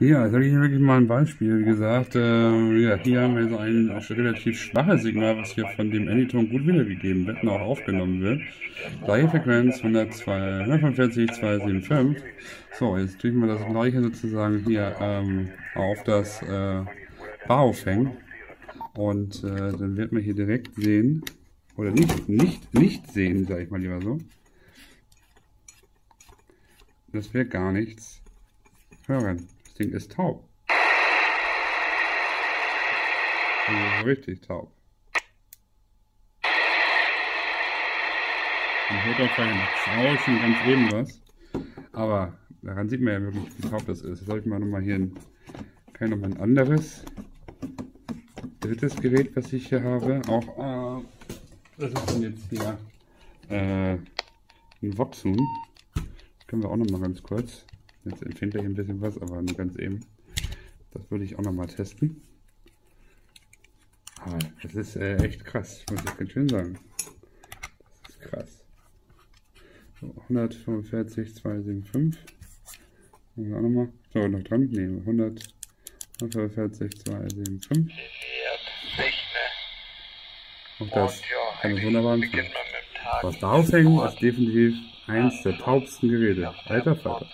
Ja, jetzt habe ich hier wirklich mal ein Beispiel. Wie gesagt, äh, ja, hier haben wir so ein relativ schwaches Signal, was hier von dem Anyton gut wiedergegeben wird und auch aufgenommen wird. Gleiche Frequenz, 102, 145, 275. So, jetzt drücken wir das gleiche sozusagen hier ähm, auf das äh, Bauaufhängen. Und äh, dann wird man hier direkt sehen, oder nicht, nicht, nicht sehen, sage ich mal lieber so. Das wäre gar nichts hören. Ding ist taub. Also richtig taub. Man hört auch kein Rauschen, ganz eben was. Aber daran sieht man ja wirklich, wie taub das ist. Jetzt soll ich mal nochmal hier ein, kann noch mal ein anderes drittes Gerät, was ich hier habe. Auch, äh, das ist dann jetzt hier äh, ein Voxun. Können wir auch noch mal ganz kurz. Jetzt empfindet er hier ein bisschen was, aber nur ganz eben. Das würde ich auch noch mal testen. Aber das ist äh, echt krass, muss ich ganz schön sagen. Das ist krass. So, 145, 275. Machen wir auch noch mal. So, noch dran. Ne, 145, 275. Auch das kann man wunderbar anfangen. Was da aufhängen, ist definitiv eins der taubsten Geräte. Alter Vater.